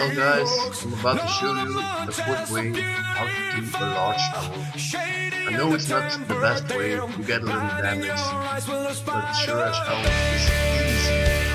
So guys, I'm about to show you the quick way how to do a large Thor. I know it's not the best way, to get a little damage, but sure as hell it's easy.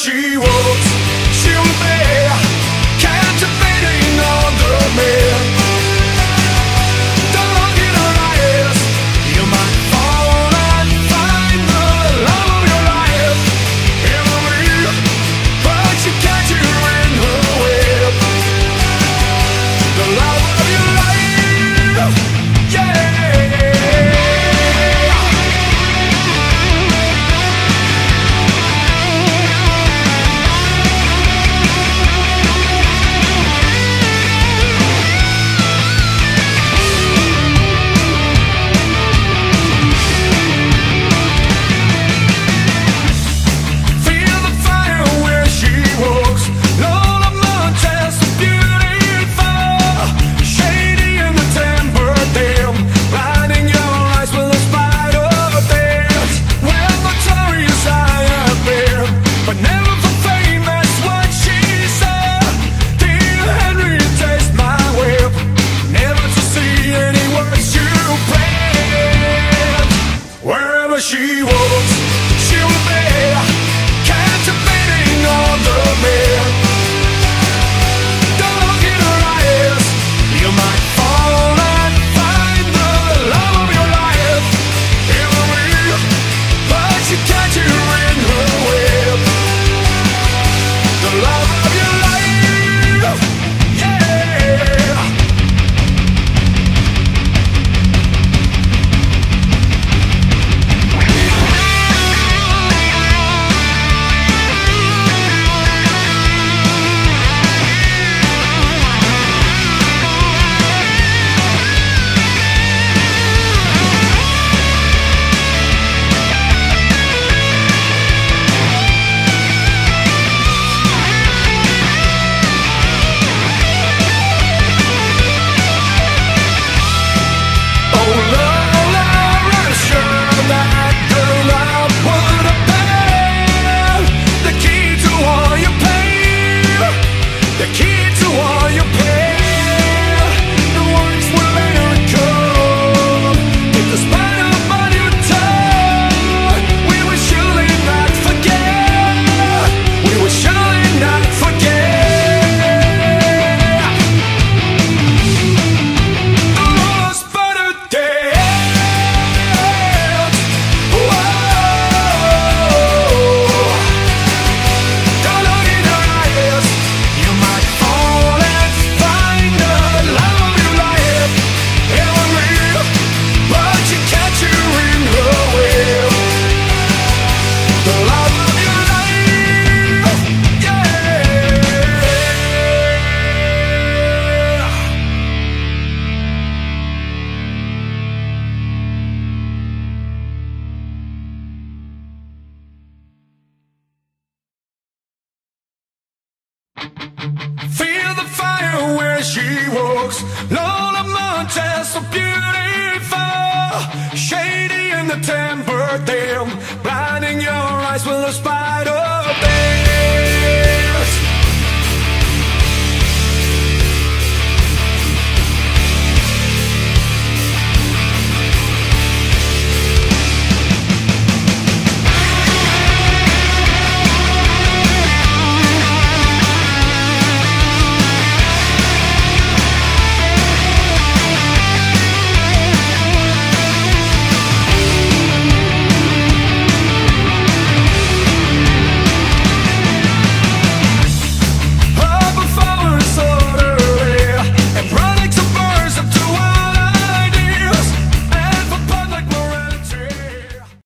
希望。the she walks. Lola Montez, so beautiful. Shady in the temper, damn. Blinding your eyes with a spy.